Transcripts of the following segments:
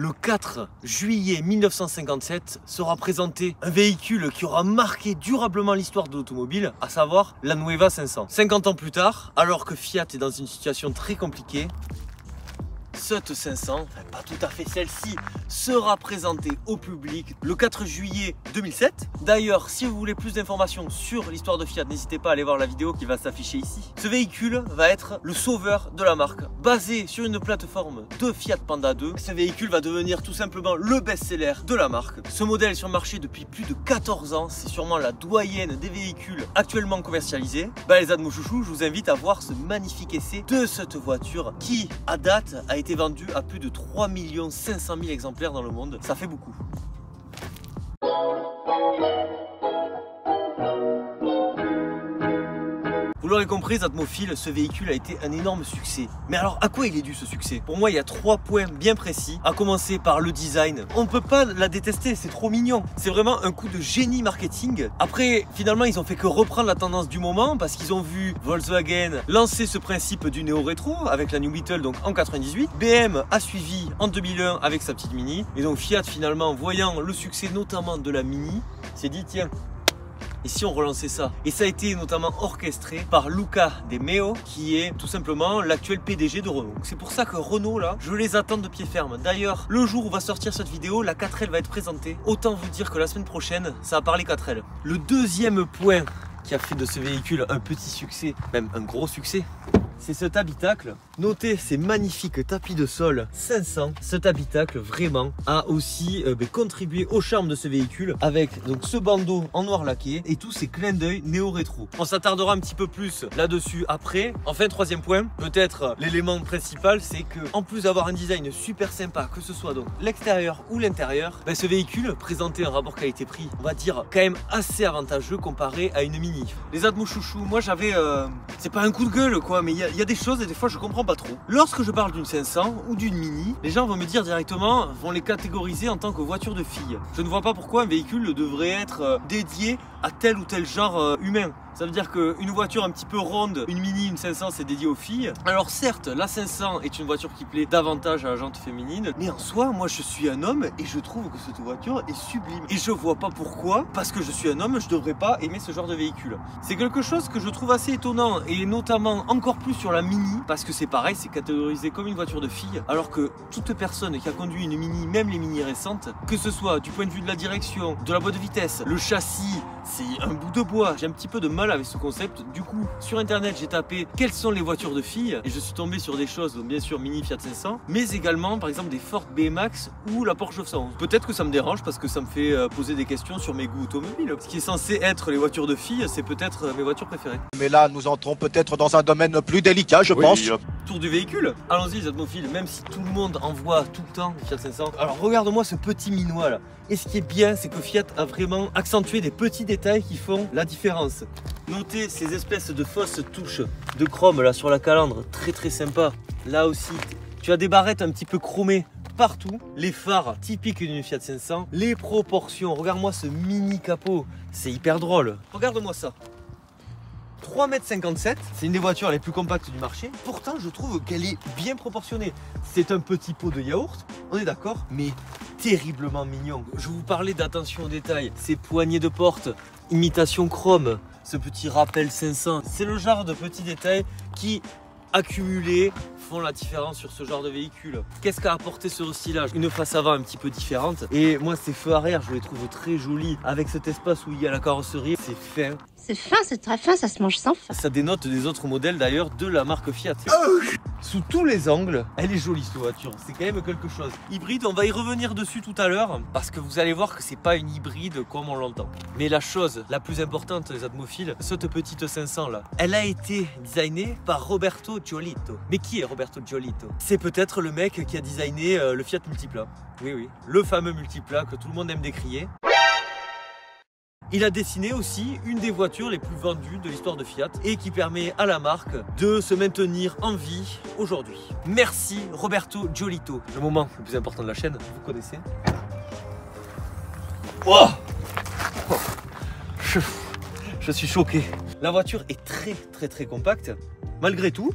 Le 4 juillet 1957 sera présenté un véhicule qui aura marqué durablement l'histoire de l'automobile, à savoir la Nueva 500. 50 ans plus tard, alors que Fiat est dans une situation très compliquée, cette 500, enfin pas tout à fait celle-ci, sera présentée au public le 4 juillet 2007. D'ailleurs, si vous voulez plus d'informations sur l'histoire de Fiat, n'hésitez pas à aller voir la vidéo qui va s'afficher ici. Ce véhicule va être le sauveur de la marque. Basé sur une plateforme de Fiat Panda 2, ce véhicule va devenir tout simplement le best-seller de la marque. Ce modèle est sur le marché depuis plus de 14 ans, c'est sûrement la doyenne des véhicules actuellement commercialisés. Bah les ados chouchou, je vous invite à voir ce magnifique essai de cette voiture qui, à date, a été vendu à plus de 3 500 000 exemplaires dans le monde. Ça fait beaucoup. Vous l'aurez compris, Atmophile, ce véhicule a été un énorme succès. Mais alors, à quoi il est dû ce succès? Pour moi, il y a trois points bien précis. À commencer par le design. On ne peut pas la détester, c'est trop mignon. C'est vraiment un coup de génie marketing. Après, finalement, ils ont fait que reprendre la tendance du moment parce qu'ils ont vu Volkswagen lancer ce principe du néo-rétro avec la New Beetle donc en 98. BM a suivi en 2001 avec sa petite Mini. Et donc Fiat, finalement, voyant le succès notamment de la Mini, s'est dit tiens, et si on relançait ça? Et ça a été notamment orchestré par Luca De Meo, qui est tout simplement l'actuel PDG de Renault. C'est pour ça que Renault, là, je les attends de pied ferme. D'ailleurs, le jour où va sortir cette vidéo, la 4L va être présentée. Autant vous dire que la semaine prochaine, ça va parler 4L. Le deuxième point qui a fait de ce véhicule un petit succès, même un gros succès, c'est cet habitacle. Notez ces magnifiques tapis de sol 500. Cet habitacle vraiment a aussi euh, ben, contribué au charme de ce véhicule avec donc ce bandeau en noir laqué et tous ces clins d'œil néo-rétro. On s'attardera un petit peu plus là-dessus après. Enfin, troisième point, peut-être l'élément principal, c'est que en plus d'avoir un design super sympa, que ce soit donc l'extérieur ou l'intérieur, ben, ce véhicule présentait un rapport qualité-prix, on va dire quand même assez avantageux comparé à une Mini. Les Atmos chouchou, moi j'avais, euh, c'est pas un coup de gueule quoi, mais il y a il y a des choses et des fois je comprends pas trop. Lorsque je parle d'une 500 ou d'une Mini, les gens vont me dire directement, vont les catégoriser en tant que voiture de fille. Je ne vois pas pourquoi un véhicule devrait être euh, dédié à tel ou tel genre euh, humain. Ça veut dire qu'une voiture un petit peu ronde, une Mini, une 500, c'est dédié aux filles. Alors certes, la 500 est une voiture qui plaît davantage à la jante féminine, mais en soi, moi je suis un homme et je trouve que cette voiture est sublime. Et je vois pas pourquoi, parce que je suis un homme, je devrais pas aimer ce genre de véhicule. C'est quelque chose que je trouve assez étonnant, et notamment encore plus sur la Mini, parce que c'est pareil, c'est catégorisé comme une voiture de fille, alors que toute personne qui a conduit une Mini, même les Mini récentes, que ce soit du point de vue de la direction, de la boîte de vitesse, le châssis, c'est un bout de bois. J'ai un petit peu de mal avec ce concept. Du coup, sur internet, j'ai tapé quelles sont les voitures de filles et je suis tombé sur des choses, bien sûr, Mini Fiat 500, mais également, par exemple, des Ford BMX ou la Porsche 911. Peut-être que ça me dérange parce que ça me fait euh, poser des questions sur mes goûts automobiles. Ce qui est censé être les voitures de filles, c'est peut-être euh, mes voitures préférées. Mais là, nous entrons peut-être dans un domaine plus délicat, je pense. Tour du véhicule. Allons-y, Zatmophile, même si tout le monde en voit tout le temps Fiat 500. Alors regarde-moi ce petit minois là. Et ce qui est bien, c'est que Fiat a vraiment accentué des petits détails qui font la différence. Notez ces espèces de fausses touches de chrome là sur la calandre, très très sympa. Là aussi, tu as des barrettes un petit peu chromées partout, les phares typiques d'une Fiat 500, les proportions, regarde-moi ce mini capot, c'est hyper drôle. Regarde-moi ça. 3,57 m, c'est une des voitures les plus compactes du marché. Pourtant, je trouve qu'elle est bien proportionnée. C'est un petit pot de yaourt, on est d'accord, mais terriblement mignon. Je vous parlais d'attention aux détails. Ces poignées de porte, imitation chrome, ce petit rappel 500. C'est le genre de petits détails qui accumulés font la différence sur ce genre de véhicule. Qu'est-ce qu'a apporté ce restylage Une face avant un petit peu différente. Et moi, ces feux arrière, je les trouve très jolis. Avec cet espace où il y a la carrosserie, c'est fin. C'est fin, c'est très fin, ça se mange sans fin. Ça dénote des autres modèles d'ailleurs de la marque Fiat. Sous tous les angles, elle est jolie cette voiture, c'est quand même quelque chose. Hybride, on va y revenir dessus tout à l'heure parce que vous allez voir que c'est pas une hybride comme on l'entend. Mais la chose la plus importante les atmophiles, cette petite 500 là, elle a été designée par Roberto Giolito. Mais qui est Roberto Giolito C'est peut-être le mec qui a designé euh, le Fiat Multipla. Oui oui, le fameux Multipla que tout le monde aime décrier. Il a dessiné aussi une des voitures les plus vendues de l'histoire de Fiat et qui permet à la marque de se maintenir en vie aujourd'hui. Merci Roberto Giolito. Le moment le plus important de la chaîne, vous connaissez. Oh je, je suis choqué. La voiture est très très très compacte. Malgré tout,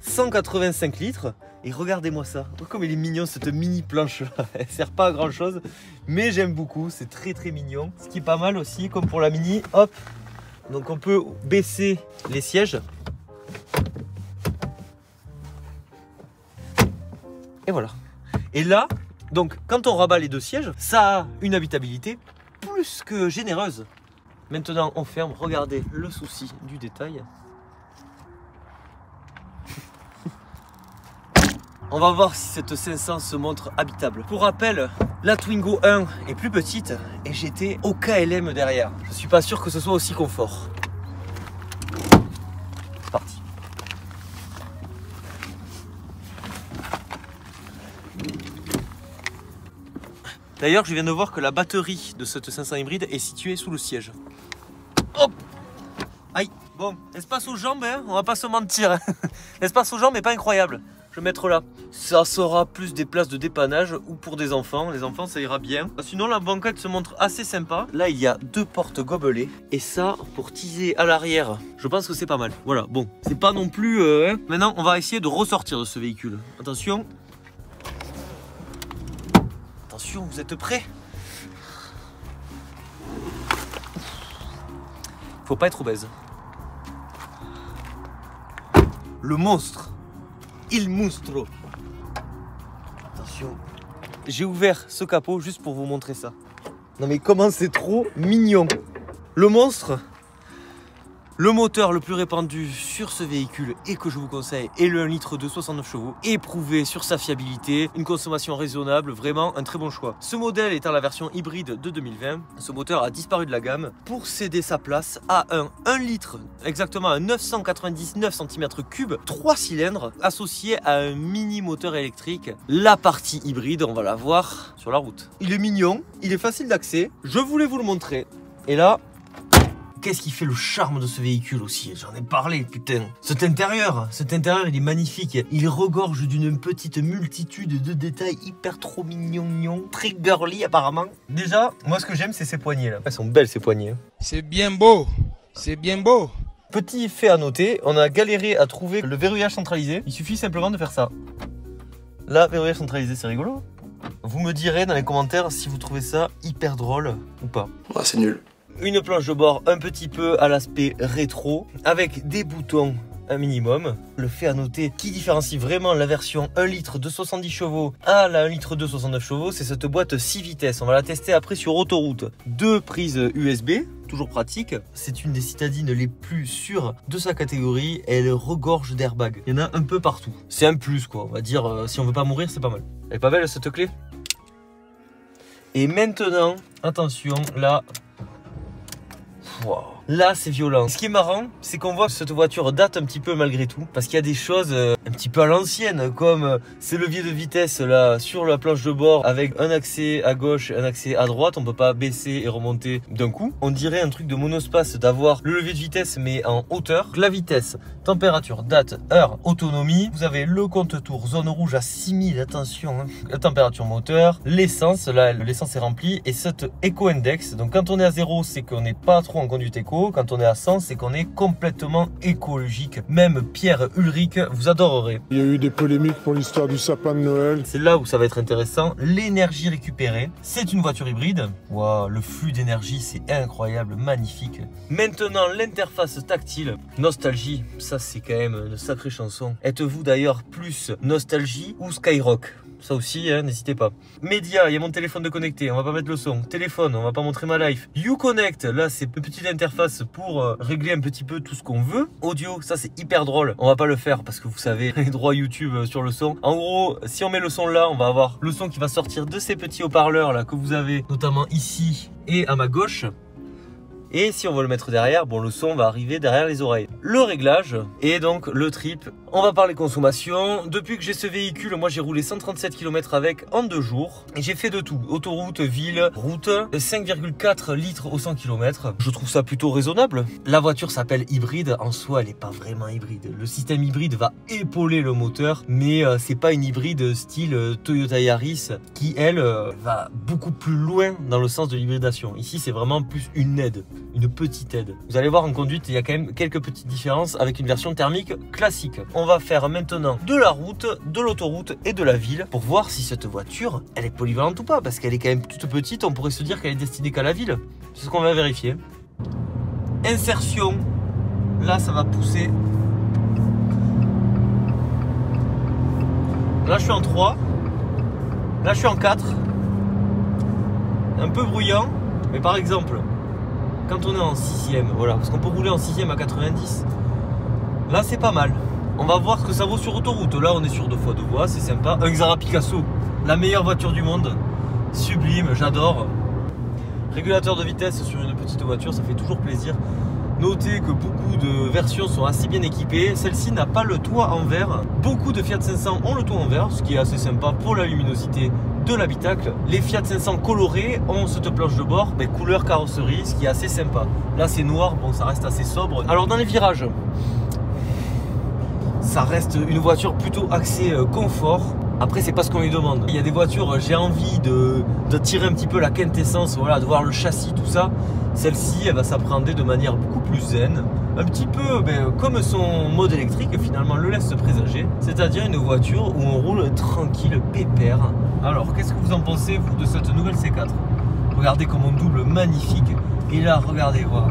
185 litres, Et regardez-moi ça. Comme il est mignon cette mini planche là. Elle sert pas à grand chose. Mais j'aime beaucoup. C'est très très mignon. Ce qui est pas mal aussi, comme pour la mini, hop. Donc on peut baisser les sièges. Et voilà. Et là, donc quand on rabat les deux sièges, ça a une habitabilité plus que généreuse. Maintenant on ferme, regardez le souci du détail. On va voir si cette 500 se montre habitable. Pour rappel, la Twingo 1 est plus petite et j'étais au KLM derrière. Je suis pas sûr que ce soit aussi confort. C'est parti. D'ailleurs, je viens de voir que la batterie de cette 500 hybride est située sous le siège. Hop Aïe Bon, espace aux jambes, hein, on va pas se mentir. L'espace aux jambes est pas incroyable je vais mettre là. Ça sera plus des places de dépannage ou pour des enfants. Les enfants, ça ira bien. Sinon, la banquette se montre assez sympa. Là, il y a deux portes gobelets. Et ça, pour teaser à l'arrière, je pense que c'est pas mal. Voilà, bon, c'est pas non plus... Euh, hein. Maintenant, on va essayer de ressortir de ce véhicule. Attention. Attention, vous êtes prêts? Faut pas être obèse. Le monstre Il Mustro. J'ai ouvert ce capot juste pour vous montrer ça. Non mais comment c'est trop mignon. Le monstre le moteur le plus répandu sur ce véhicule et que je vous conseille est le 1 litre de 69 chevaux, éprouvé sur sa fiabilité, une consommation raisonnable, vraiment un très bon choix. Ce modèle étant la version hybride de 2020, ce moteur a disparu de la gamme pour céder sa place à un 1 litre, exactement un 999 cm3, 3 cylindres, associé à un mini moteur électrique. La partie hybride, on va la voir sur la route. Il est mignon, il est facile d'accès, je voulais vous le montrer. Et là, Qu'est-ce qui fait le charme de ce véhicule aussi? J'en ai parlé, putain. Cet intérieur, cet intérieur, il est magnifique. Il regorge d'une petite multitude de détails hyper trop mignons, très girly apparemment. Déjà, moi ce que j'aime, c'est ces poignées là. Elles sont belles ces poignées. Hein. C'est bien beau, c'est bien beau. Petit fait à noter, on a galéré à trouver le verrouillage centralisé. Il suffit simplement de faire ça. Là, verrouillage centralisé, c'est rigolo. Vous me direz dans les commentaires si vous trouvez ça hyper drôle ou pas. Ah, c'est nul une planche de bord un petit peu à l'aspect rétro, avec des boutons un minimum. Le fait à noter qui différencie vraiment la version 1 litre de 70 chevaux à la 1 litre de 69 chevaux, c'est cette boîte 6 vitesses. On va la tester après sur autoroute. Deux prises USB, toujours pratique. C'est une des citadines les plus sûres de sa catégorie. Elle regorge d'airbags. Il y en a un peu partout. C'est un plus quoi. On va dire, euh, si on veut pas mourir, c'est pas mal. Elle est pas belle cette clé? Et maintenant, attention, là, Whoa. Là, c'est violent. Ce qui est marrant, c'est qu'on voit que cette voiture date un petit peu malgré tout. Parce qu'il y a des choses euh, un petit peu à l'ancienne, comme euh, ces leviers de vitesse là sur la planche de bord avec un accès à gauche, un accès à droite. On peut pas baisser et remonter d'un coup. On dirait un truc de monospace d'avoir le levier de vitesse mais en hauteur. La vitesse, température, date, heure, autonomie. Vous avez le compte tour, zone rouge à 6000, attention. Hein. La température moteur, l'essence, là l'essence est remplie. Et cette éco-index, donc quand on est à zéro, c'est qu'on n'est pas trop en conduite éco. Quand on est à 100, c'est qu'on est complètement écologique. Même Pierre Ulrich vous adorerait. Il y a eu des polémiques pour l'histoire du sapin de Noël. C'est là où ça va être intéressant. L'énergie récupérée. C'est une voiture hybride. Waouh, le flux d'énergie, c'est incroyable, magnifique. Maintenant, l'interface tactile. Nostalgie, ça c'est quand même une sacrée chanson. Êtes-vous d'ailleurs plus nostalgie ou skyrock? Ça aussi, hein, n'hésitez pas. Média, il y a mon téléphone de connecté, on va pas mettre le son. Téléphone, on va pas montrer ma life. YouConnect, là c'est une petite interface pour euh, régler un petit peu tout ce qu'on veut. Audio, ça c'est hyper drôle. On va pas le faire parce que vous savez, les droits YouTube euh, sur le son. En gros, si on met le son là, on va avoir le son qui va sortir de ces petits haut-parleurs là que vous avez, notamment ici et à ma gauche. Et si on veut le mettre derrière, bon le son va arriver derrière les oreilles. Le réglage et donc le trip. On va parler consommation. Depuis que j'ai ce véhicule, moi j'ai roulé 137 km avec en deux jours. J'ai fait de tout. Autoroute, ville, route. 5,4 litres au 100 km. Je trouve ça plutôt raisonnable. La voiture s'appelle hybride. En soi, elle n'est pas vraiment hybride. Le système hybride va épauler le moteur. Mais euh, c'est pas une hybride style euh, Toyota Yaris qui, elle, euh, va beaucoup plus loin dans le sens de l'hybridation. Ici, c'est vraiment plus une aide. Une petite aide. Vous allez voir en conduite, il y a quand même quelques petites différences avec une version thermique classique. On va faire maintenant de la route, de l'autoroute et de la ville pour voir si cette voiture, elle est polyvalente ou pas. Parce qu'elle est quand même toute petite, on pourrait se dire qu'elle est destinée qu'à la ville. C'est ce qu'on va vérifier. Insertion. Là, ça va pousser. Là, je suis en 3. Là, je suis en 4. Un peu bruyant. Mais par exemple, quand on est en sixième, voilà, parce qu'on peut rouler en sixième à 90. Là, c'est pas mal. On va voir ce que ça vaut sur autoroute. Là, on est sur deux fois deux voies, c'est sympa. Un Xara Picasso, la meilleure voiture du monde. Sublime, j'adore. Régulateur de vitesse sur une petite voiture, ça fait toujours plaisir. Notez que beaucoup de versions sont assez bien équipées. Celle-ci n'a pas le toit en verre. Beaucoup de Fiat 500 ont le toit en verre, ce qui est assez sympa pour la luminosité de l'habitacle. Les Fiat 500 colorés ont cette planche de bord, mais couleur carrosserie, ce qui est assez sympa. Là c'est noir, bon ça reste assez sobre. Alors dans les virages, ça reste une voiture plutôt axée euh, confort. Après, c'est pas ce qu'on lui demande. Il y a des voitures, j'ai envie de, tirer un petit peu la quintessence, voilà, de voir le châssis, tout ça. Celle-ci, elle va s'appréhender de manière beaucoup plus zen. Un petit peu ben, comme son mode électrique, finalement, le laisse se présager. C'est-à-dire une voiture où on roule tranquille, pépère. Alors, qu'est-ce que vous en pensez, vous, de cette nouvelle C4 Regardez comme on double magnifique. Et là, regardez, voilà.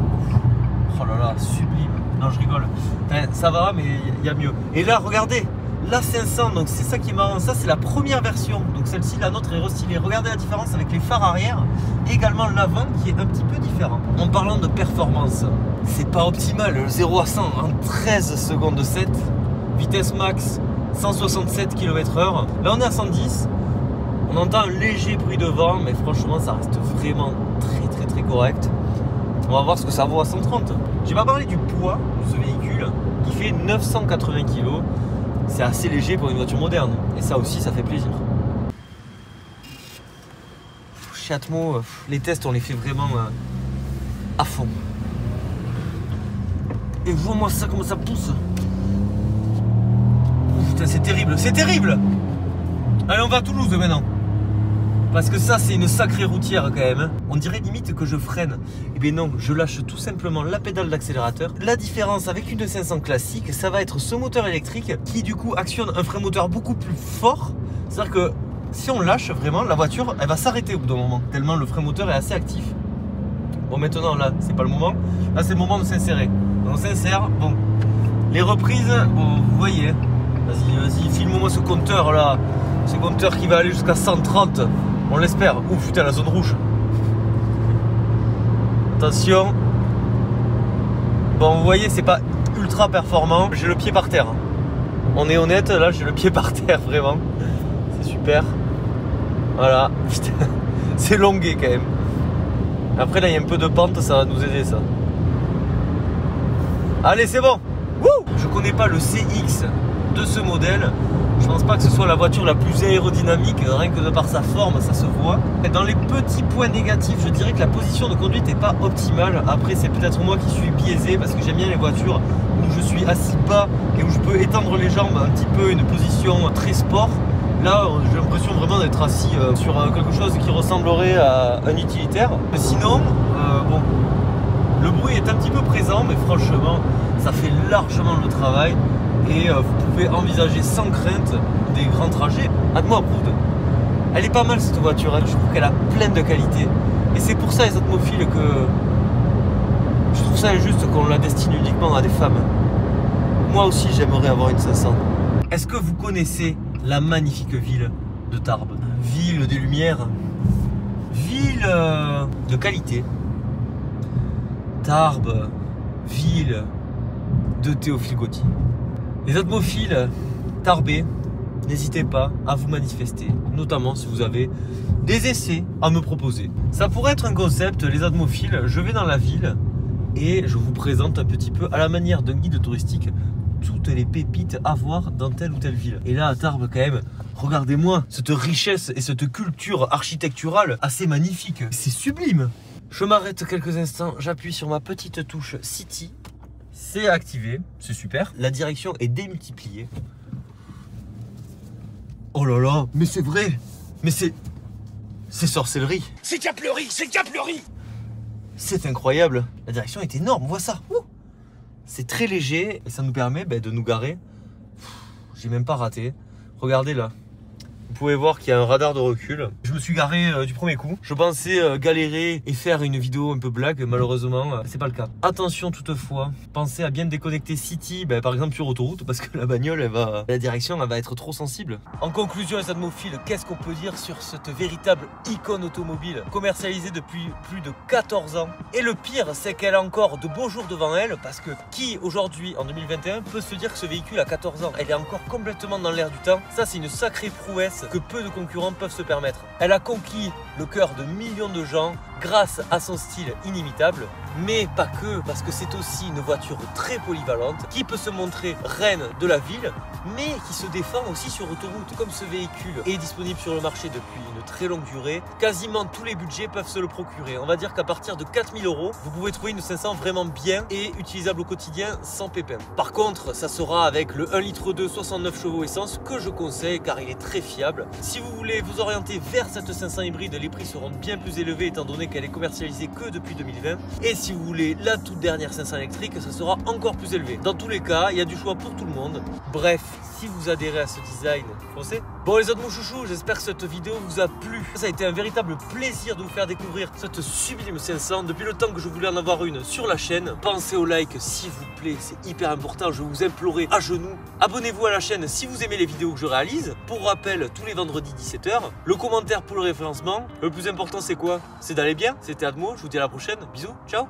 Oh là là, sublime. Non, je rigole. ça va, mais il y a mieux. Et là, regardez, la 500, donc c'est ça qui est marrant, ça c'est la première version, donc celle-ci, la nôtre est restylée. Regardez la différence avec les phares arrière, et également l'avant qui est un petit peu différent. En parlant de performance, c'est pas optimal, 0 à 100 en 13 secondes 7, vitesse max 167 km/h. Là on est à 110, on entend un léger bruit de vent, mais franchement ça reste vraiment très très très correct. On va voir ce que ça vaut à 130. J'ai pas parlé du poids de ce véhicule qui fait 980 kg c'est assez léger pour une voiture moderne. Et ça aussi, ça fait plaisir. Chez Atmo, euh, les tests, on les fait vraiment euh, à fond. Et vois-moi ça, comment ça pousse. Putain, c'est terrible, c'est terrible Allez, on va à Toulouse maintenant. Parce que ça, c'est une sacrée routière quand même. Hein. On dirait limite que je freine. Et eh bien non, je lâche tout simplement la pédale d'accélérateur. La différence avec une 500 classique, ça va être ce moteur électrique qui du coup actionne un frein moteur beaucoup plus fort. C'est-à-dire que si on lâche vraiment, la voiture, elle va s'arrêter au bout d'un moment. Tellement le frein moteur est assez actif. Bon, maintenant là, c'est pas le moment. Là, c'est le moment de s'insérer. On s'insère. Bon, les reprises, bon, vous voyez. Vas-y, vas-y, filme-moi ce compteur là. Ce compteur qui va aller jusqu'à 130. On l'espère. Ouf, putain, la zone rouge. Attention. Bon, vous voyez, c'est pas ultra performant. J'ai le pied par terre. On est honnête, là, j'ai le pied par terre, vraiment. C'est super. Voilà. c'est longué quand même. Après, là, il y a un peu de pente, ça va nous aider, ça. Allez, c'est bon. Wouh Je connais pas le CX de ce modèle. Je pense pas que ce soit la voiture la plus aérodynamique, rien que de par sa forme, ça se voit. Dans les petits points négatifs, je dirais que la position de conduite n'est pas optimale. Après, c'est peut-être moi qui suis biaisé parce que j'aime bien les voitures où je suis assis bas et où je peux étendre les jambes un petit peu, une position très sport. Là, j'ai l'impression vraiment d'être assis euh, sur euh, quelque chose qui ressemblerait à un utilitaire. Sinon, euh, bon, le bruit est un petit peu présent, mais franchement, ça fait largement le travail et euh, vous pouvez envisager sans crainte des grands trajets. Atmo approved. Elle est pas mal cette voiture, hein. je trouve qu'elle a plein de qualités. Et c'est pour ça les atmophiles que je trouve ça injuste qu'on la destine uniquement à des femmes. Moi aussi j'aimerais avoir une 500. Est-ce que vous connaissez la magnifique ville de Tarbes? Ville des Lumières, ville euh, de qualité. Tarbes, ville de Théophile Gauthier. Les atmophiles tarbés, n'hésitez pas à vous manifester, notamment si vous avez des essais à me proposer. Ça pourrait être un concept, les atmophiles, je vais dans la ville et je vous présente un petit peu à la manière d'un guide touristique toutes les pépites à voir dans telle ou telle ville. Et là à Tarbes quand même, regardez-moi cette richesse et cette culture architecturale assez magnifique. C'est sublime. Je m'arrête quelques instants, j'appuie sur ma petite touche City c'est activé, c'est super. La direction est démultipliée. Oh là là, mais c'est vrai Mais c'est... C'est sorcellerie C'est caplerie C'est caplerie C'est incroyable. La direction est énorme, on voit ça. C'est très léger et ça nous permet ben, de nous garer. J'ai même pas raté. Regardez là. Vous pouvez voir qu'il y a un radar de recul. Je me suis garé euh, du premier coup. Je pensais euh, galérer et faire une vidéo un peu blague. Malheureusement, euh, c'est pas le cas. Attention toutefois, pensez à bien déconnecter City, ben, par exemple sur autoroute, parce que la bagnole, elle va, la direction, elle va être trop sensible. En conclusion, les admophiles, qu'est-ce qu'on peut dire sur cette véritable icône automobile commercialisée depuis plus de 14 ans? Et le pire, c'est qu'elle a encore de beaux jours devant elle, parce que qui aujourd'hui, en 2021, peut se dire que ce véhicule a 14 ans? Elle est encore complètement dans l'air du temps. Ça, c'est une sacrée prouesse que peu de concurrents peuvent se permettre. Elle a conquis le cœur de millions de gens grâce à son style inimitable, mais pas que, parce que c'est aussi une voiture très polyvalente qui peut se montrer reine de la ville, mais qui se défend aussi sur autoroute. Comme ce véhicule est disponible sur le marché depuis une très longue durée, quasiment tous les budgets peuvent se le procurer. On va dire qu'à partir de 4000 euros, vous pouvez trouver une 500 vraiment bien et utilisable au quotidien sans pépin. Par contre, ça sera avec le 1 litre 2 69 chevaux essence que je conseille car il est très fiable. Si vous voulez vous orienter vers cette 500 hybride, les prix seront bien plus élevés étant donné qu'elle est commercialisée que depuis 2020. Et si vous voulez la toute dernière 500 électrique, ça sera encore plus élevé. Dans tous les cas, il y a du choix pour tout le monde. Bref, si vous adhérez à ce design, foncez. Bon les autres mon chouchou, j'espère que cette vidéo vous a plu. Ça a été un véritable plaisir de vous faire découvrir cette sublime 500 depuis le temps que je voulais en avoir une sur la chaîne. Pensez au like s'il vous plaît, c'est hyper important, je vous implorer à genoux. Abonnez-vous à la chaîne si vous aimez les vidéos que je réalise. Pour rappel, tous les vendredis 17h. Le commentaire pour le référencement. Le plus important c'est quoi? C'est d'aller bien? C'était Admo, je vous dis à la prochaine. Bisous, ciao